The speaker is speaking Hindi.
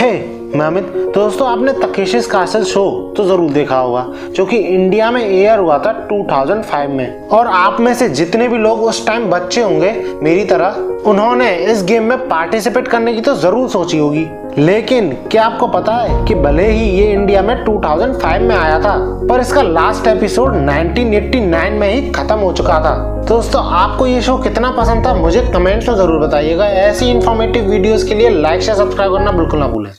हे मैं अमित तो दोस्तों, आपने तकेशिस कासल शो तो ज़रूर देखा होगा, जो कि इंडिया में एयर हुआ था 2005 में। और आप में से जितने भी लोग उस टाइम बच्चे होंगे, मेरी तरह, उन्होंने इस गेम में पार्टिसिपेट करने की तो ज़रूर सोची होगी। लेकिन क्या आपको पता है कि भले ही ये इंडिया में 2005 में आया था, पर इसका लास्ट एपिसोड 1989 में ही खत्म हो चुका था। तो दोस्तों, आपको ये शो कितना पसंद था, मुझे कमेंट्स में ज़रूर बताइएगा। ऐसी इन्फॉर्मेटिव वीडियोस के लिए लाइक शेयर सब्सक्राइब करना बिल्कुल ना भूलें।